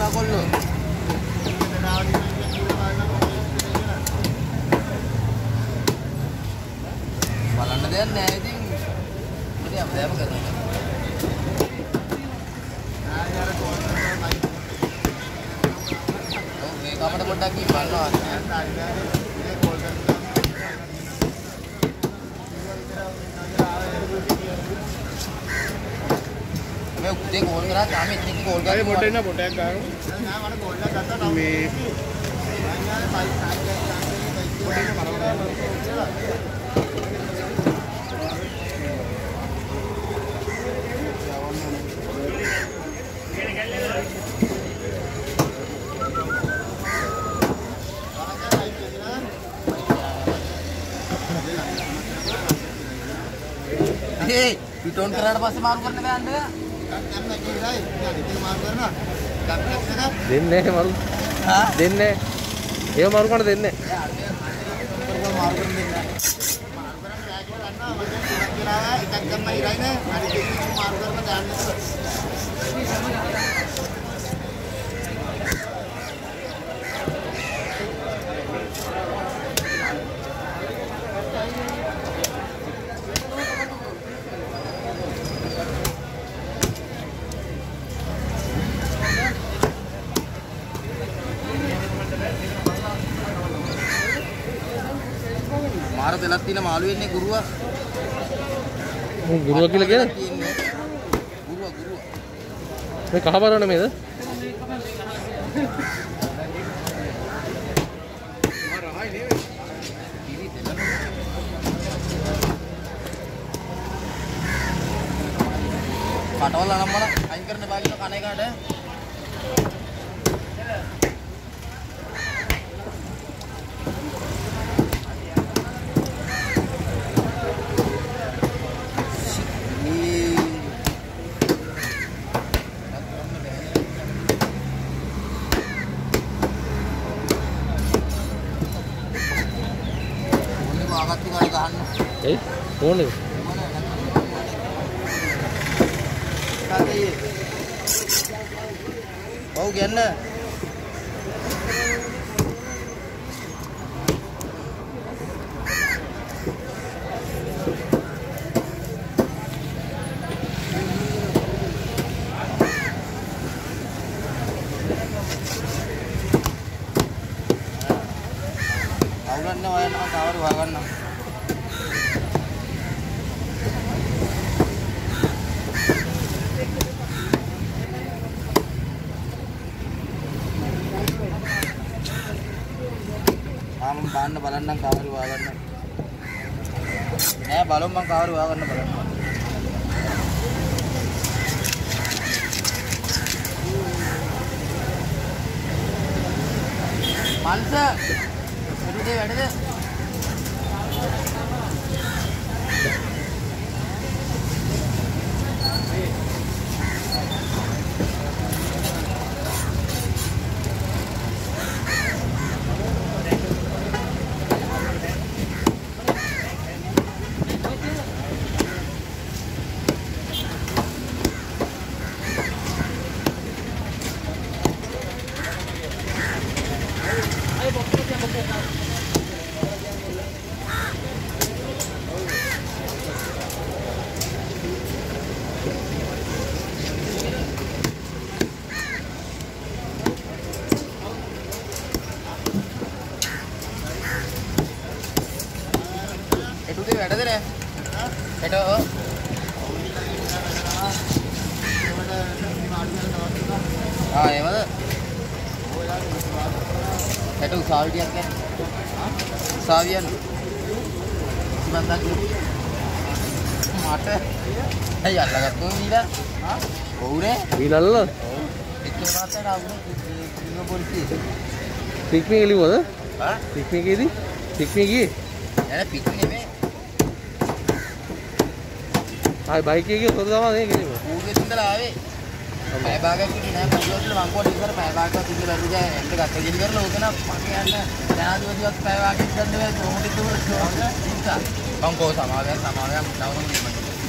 කතා කොල්ලෝ බලන්න දෙයක් නෑ ඉතින් ඉතින් අපදෑම කරනවා මේක අපිට පොඩ්ඩක් ඉන්නවද මේ උදේ කෝල් කරා තාම ඉතින් කෝල් අය කරා. පොට එන්න පොටයක් ගන්න මේ ඒ පිටෝන් කරාට පස්සේ මාරු කරන්න බෑ අඬ. දෙන්නේ මරු. දෙන්නේ. ඒව මරු කරන්න දෙන්නේ නැහැ. මාරු කරන්න දෙන්න. මාර දෙලක් තියෙන මාළු වෙන්නේ ගුරුවා. උන් ගුරුවා කියලා කියන්නේ. ගුරුවා ගුරුවා. මේ කහපාර නෙමෙයිද? කටවල අනම්මල අයින් කරන්න බෑ කියන කණ එකට. ආගත්තු ගාඩි ගහන්න. එයි ෆෝන් එක. ඔව් කියන්න. අවුලන්න ඔයන්න මම කවර වහගන්නම්. ආ මම බාන්න බලන්නම් කවර වහගන්න. නෑ බලමු මම කවර වහගන්න බලන්න. මන්ස එරුදේ වැඩද? වැඩද නෑ? ඔව්. ආ එහෙමද? එට උසාවි ටිකක් ගන්න. උසාවි යන්න. ඉස්මන්දක් මට ඇයි අල්ලගත්තෝ නීලා? ඔව්නේ. ඊළල්ල ඔව්. එක්කේ මාතට ආවුනේ කිව්ව පොලිසිය. පික්නික් එළිවද? ආ? පික්නිකේදී පික්නික් ගියේ. එන පිටු නෙමෙයි. ආයි බයික් එකේ හොද තමයි නේ කිව්ව. ඌගේ ඉඳලා ආවේ. පැය භාගයක් හිටියේ නෑ. කඩුවල මං කොට ඉස්සර පැය භාගයක් ඉඳලා බැලුවා එන්න ගත්ත ගෙලි කරලා නම් මම යන්න. ජනාධිපතිවත් පැය භාගයක් ගන්න බෑ කොහොමද ඒක ඉස්සා මං කෝ සමාවයක් සමාවයක් නවරුම්